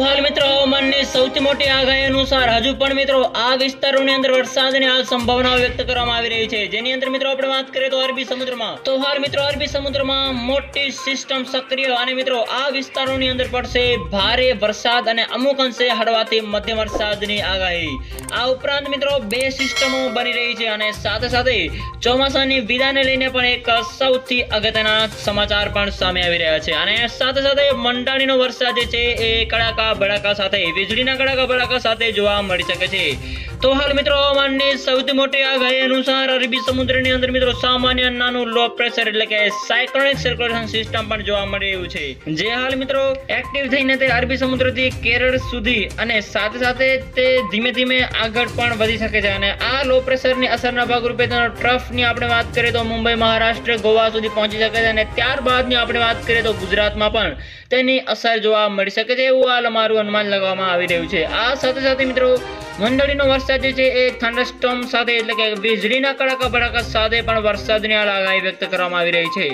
હવામાનની સૌથી મોટી આગાહી અનુસાર હજુ પણ મિત્રો આ વિસ્તારોની અંદર વરસાદની હાલ સંભાવનાઓ વ્યક્ત કરવામાં આવી રહી છે. જેની અંદર મિત્રો આપણે વાત કરીએ તો અરબી સમુદ્રમાં. તો હાલ મિત્રો અરબી સમુદ્રમાં મોટી સિસ્ટમ સક્રિય અને મિત્રો આ વિસ્તારોની અંદર પડશે ભારે વરસાદ અને અમુક અંશે હળવાથી મધ્યમ વરસાદની આગાહી. આ ઉપરાંત મિત્રો બે સિસ્ટમો બની રહી છે અને સાથે સાથે ચોમાસાની વિદાને લઈને પણ એક સૌથી અગત્યના સમાચાર પણ સામે આવી રહ્યા છે. અને સાથે સાથે મંડાણીનો વરસાદ જે છે એ કડાકા ભડાકા સાથે વીજળીના કડાકા ભડાકા સાથે જોવા મળી શકે છે. તો હાલ મિત્રો હવામાનની સૌથી મોટી આગાહી અનુસાર અરબી સમુદ્રની અંદર મિત્રો સામાન્ય નાનું લો પ્રેશર એટલે કે સાયક્લોનિક સર્ક્યુલેશન સિસ્ટમ પણ જોવા મળી રહ્યું છે. જે હાલ મિત્રો એક્ટિવ થઈને તે અરબી સમુદ્રથી કેરળ સુધી અને સાથે સાથે તે ધીમે ધીમે આગળ પણ વધી શકે છે અને આ લો પ્રેશરની અસરના ભાગરૂપે તેનો ટ્રફની આપણે વાત કરીએ તો મુંબઈ, મહારાષ્ટ્ર, ગોવા સુધી પહોંચી શકે છે અને ત્યારબાદની આપણે વાત કરીએ તો ગુજરાતમાં પણ તેની અસર જોવા મળી શકે છે એવું હાલ અમારું અનુમાન લગાવવામાં આવી રહ્યું છે. આ સાથે સાથે મિત્રો મંડળીનો વરસાદ જે છે એ થંડરસ્ટોમ સાથે એટલે કે વીજળીના કડાકા ભડાકા સાથે પણ વરસાદની આગાહી વ્યક્ત કરવામાં આવી રહી છે.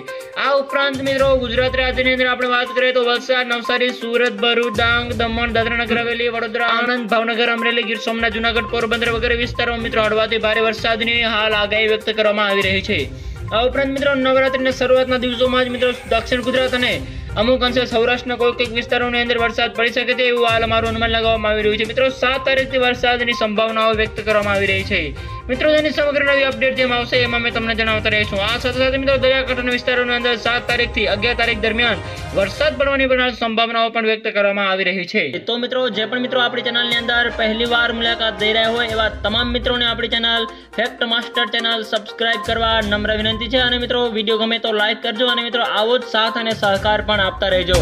આ ઉપરાંત મિત્રો ગુજરાત રાજ્યની અંદર આપણે વાત કરીએ તો વલસાડ, નવસારી, સુરત, ભરૂચ, ડાંગ, દમણ, દાદરાનગર હવેલી, વડોદરા, આણંદ, ભાવનગર, અમરેલી, ગીર સોમનાથ, જુનાગઢ, પોરબંદર વગેરે વિસ્તારોમાં મિત્રો હળવાથી ભારે વરસાદની હાલ આગાહી વ્યક્ત કરવામાં આવી રહી છે. આ ઉપરાંત મિત્રો નવરાત્રીના શરૂઆતના દિવસોમાં જ મિત્રો દક્ષિણ ગુજરાત અને અમુક અંશે સૌરાષ્ટ્રના કોઈ કંઈક વિસ્તારોની અંદર વરસાદ પડી શકે છે એવું હાલ અમારું અનુમાન લગાવવામાં આવી રહ્યું છે. મિત્રો, સાત તારીખથી વરસાદની સંભાવનાઓ વ્યક્ત કરવામાં આવી રહી છે. મિત્રો, તેની સમગ્ર નવી અપડેટ જેમ આવશે, એમાં અમે તમને જણાવતા રહીશું. આ સાથે સાથે મિત્રો, દરિયાકાંઠાના વિસ્તારોની અંદર સાત તારીખથી અગિયાર તારીખ દરમિયાન વરસાદ પડવાની પણ સંભાવનાઓ પણ વ્યક્ત કરવામાં આવી રહી છે. તો મિત્રો, જે પણ મિત્રો આપણી ચેનલની અંદર પહેલી વાર મુલાકાત દઈ રહ્યા હોય, એવા તમામ મિત્રોને આપણી channel fact master channel subscribe કરવા નમ્ર વિનંતી છે. અને મિત્રો વીડિયો ગમે તો લાઈક કરજો. અને મિત્રો, આવો જ સાથ અને સહકાર પણ આપતા રહેજો.